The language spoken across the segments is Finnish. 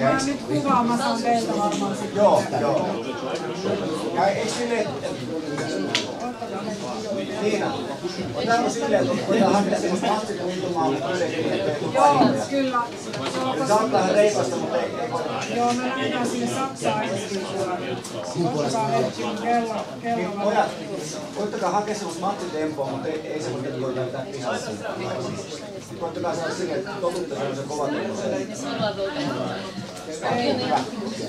Mä oon nyt kuvaamassa teiltä varmaan sitten. Joo, joo. Ja eikö silleen, Niina, otetaanko silleen, että voidaan hakea semmoista mastituntumaa, mutta kuitenkin, Joo, kyllä. Saattaa reipasta, mutta ei. Joo, me lähdetään sinne Saksaan ensi Ottakaa kello, Niin, pojat, koittakaa hakea semmoista mattitempoa, mutta ei, semmoista, että koitetaan pitää pisaa Voin hyvä sanoa sille, että totuttaisiin se kova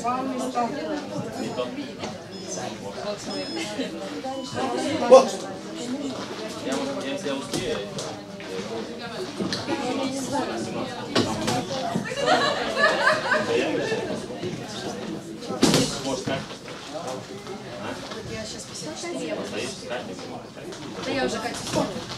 Valmista. Я сейчас посетила. Да я уже как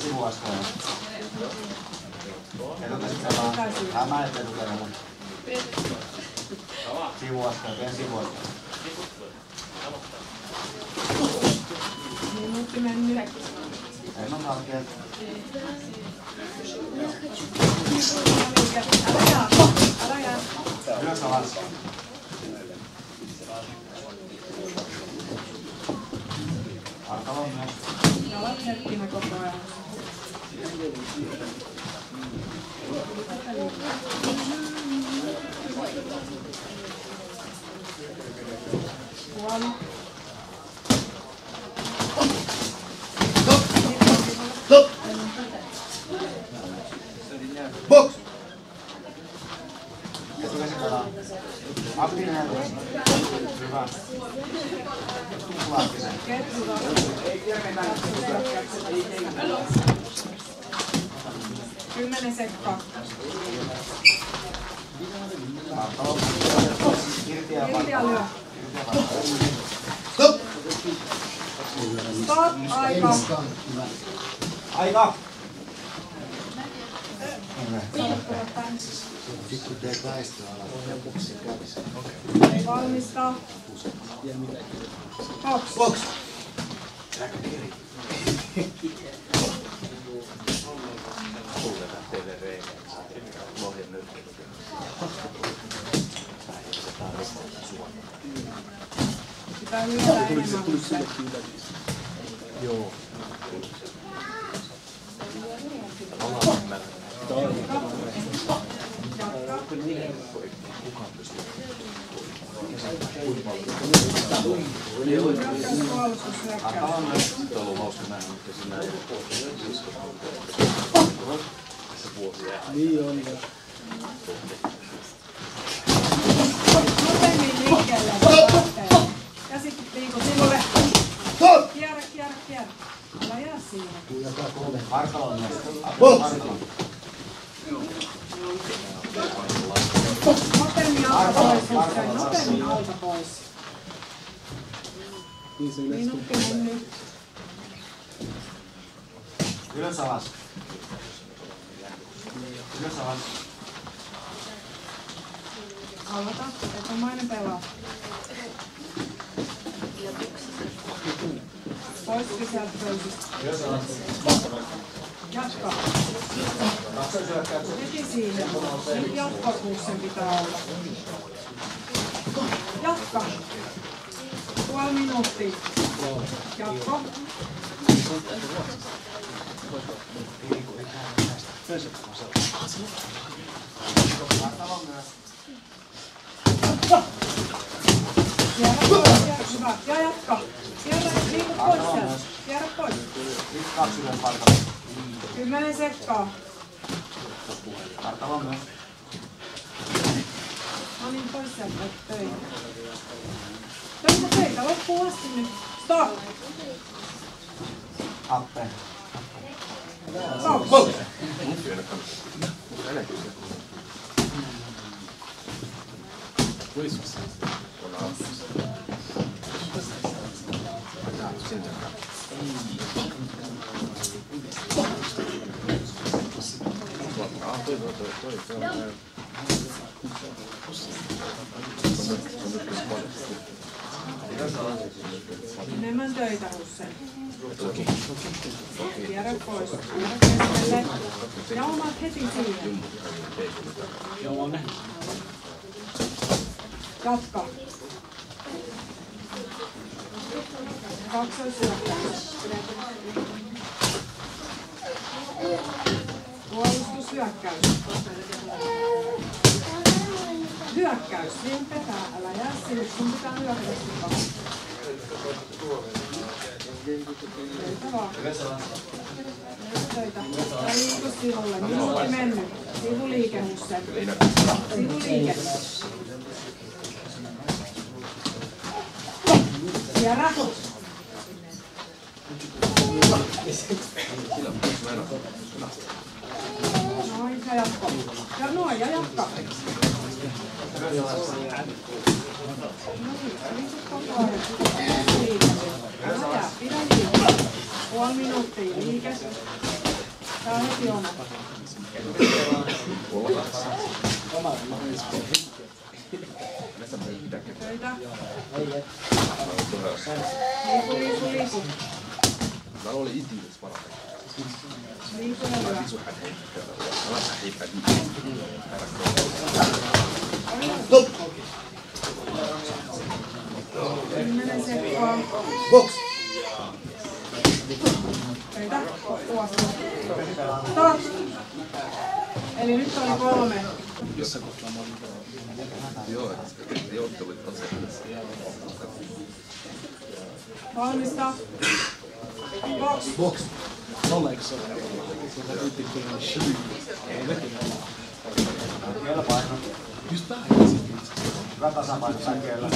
Ja sivuaskelmaan. Etukäsi pelaa. Tämä et etukädellä. Sivuaskel, teen sivuaskel. Minuutti mennyt. En on halkea. Älä jää, älä jää. Ylös alas. Artalo myös. Jalat hetkinä koko ajan. Puoli. Box! Etukäsi pelaa. Aktiivinen etukäsi. Hyvä. Tuplaattinen. Ketjuta. Ei kerkeä Kymmenen sekkaa. Artalo. Irti ja Irti ja vartalo. lyö. Stop! Stop, aika. Aika! Sitten teet väistöä alas, lopuksi kävisi. Valmista. Box. Box! Pitää lyödä enemmän kuin se. Joo. Jatka. Jatka puolustushyökkäys. Artalo myös. Niin on. Nopeammin liikkeelle. sitten liiku sivulle. Kierrä, kierrä, kierrä. Älä jää siinä. Artalo myös. Box! Artalo. Nopeammin Hussein. Nopeammin alta pois. Niin se yleensä Minuutti mennyt. Ylös alas. Ylös alas. Aloita. Etumainen pelaa. Pois sisältä pöysistä. Ylös alas. Jatka. Heti siihen. Nyt jatkokuus sen pitää olla. Jatka. Puoli minuuttia. Jatko. Hyvä. Ja jatka. Liiku pois sieltä. Pois. Kymmenen sekkaa. Artalo myös. No niin, pois sieltä. Töitä. Töitä, töitä. Loppuun asti nyt. Stop. Appe. Stop. Enemmän töitä, Hussein. Kierrä pois. Kierrä keskelle. Ja omat heti siihen. Jatka. Kaksoishyökkäys. Puolustushyökkäys. Hyökkäys. Niin petää. Älä jää sinne. Sun pitää hyökätä sun Töitä vaan. Töitä. Ja liiku sivulle. Minuutti mennyt. Sivuliike, Hussein. Sivuliike. Ja jatko. Ja noin, ja jatka. No niin, koko ajan. Liike. Älä jää, pidä liike. Puoli minuuttia liike. Tää on heti oma. Töitä. Liiku, liiku, liiku. Mä olin itilis parhaiten. Liiku ja lyö. Mä lähdin heti. Kymmenen sekkaa. Box! Töitä. Tuosta. Stop. Eli nyt oli kolme. Joo, että ei ottelut tasaisesti. Valmista. Box. Box! Ollaanko se? Tuota yhtäkkiä shivi. Ei veti Vielä paino. Just. Hyvä tasapaino säkeellä.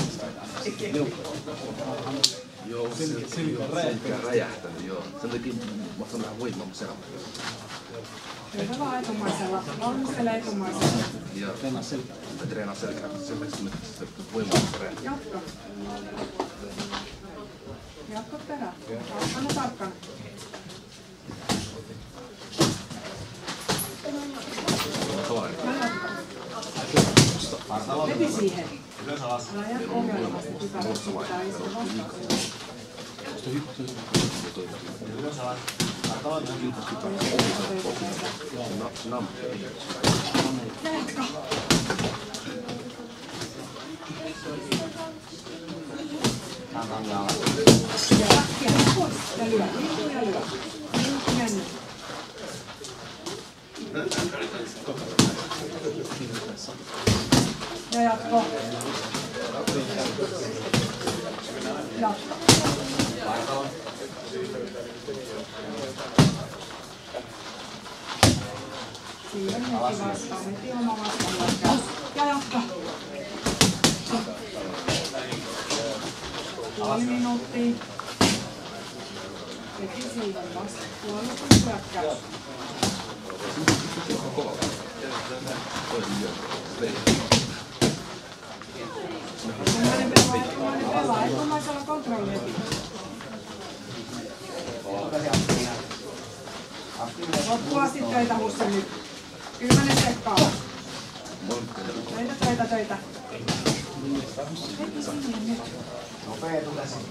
Joo, se Selkä räjähtää. on räjähtänyt, joo. Sen takia mä sanon vähän voimaa mun selän. Töitä vaan etumaisella. Valmistele etumaisella. Ja Treenaa selkä. mä treenaan selkää, takia se voimaa mun räjähtää. Jatka. Jatko perään. Tarkkana, tarkkana. Mä jatkan. Heti siihen. Ohjelmasti tykärästi. Pitää. Nam. Jatka. Kierrä, kierrä pois. Ja lyö. Liiku ja lyö. Liiku mennyt. Ja jatko. Jatka. Siihen heti vastaan. Heti oma vastaan. Ja jatka. Puoli minuuttia. Heti siihen vasta. Puolustushyökkäys. Ensimmäinen pelaa, ensimmäinen Loppuun asti töitä Hussein nyt. Kymmenen sekkaa. Töitä, töitä, töitä. Heti sinne nyt. Nopea tulee sinne.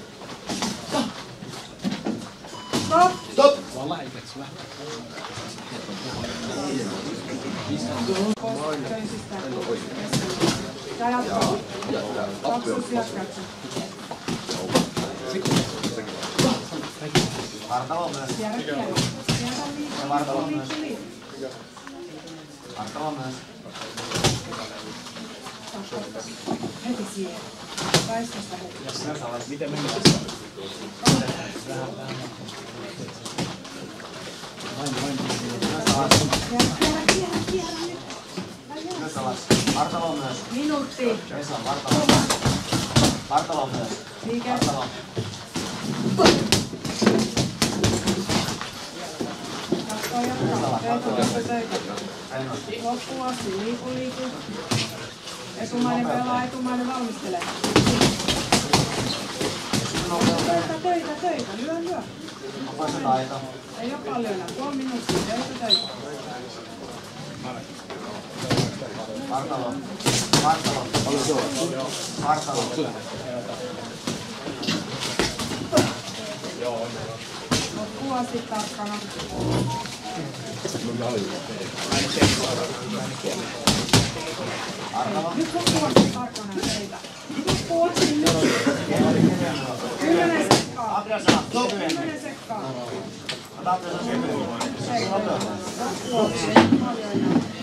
Stop! Stop! Vaan lähetäks vähän. Pois köysistä. Ja jatko. Kaksoishyökkäyksen. Vartalo myös. Kierrä, kierrä. Kierrä liiku, Vartalo myös. Vartalo myös. Heti siihen. Väistöstä heti. Myös. Miten mennään? Vain, vain. Myös alas. Kierrä, kierrä, kierrä, kierrä nyt. Ai jaa. Myös alas. Vartalo Minuutti. Vesa, vartalo. Vartalo myös. Liike. Vartalo. Jatkoa, jatkoa. Töitä, töitä, töitä. Loppuun asti liiku, liiku. Etumainen pelaa, etumainen valmistelee. Töitä, töitä, töitä. Lyö, lyö. Onko se taito? Ei ole paljon enää. Puoli minuuttia. Töitä, töitä. Martalo. Martalo. Martalo. Loppuun asti tarkkana. Nyt loppuun asti tarkkana töitä. Loppuun asti nyt. Kymmenen sekkaa. Kymmenen sekkaa. Viimeiset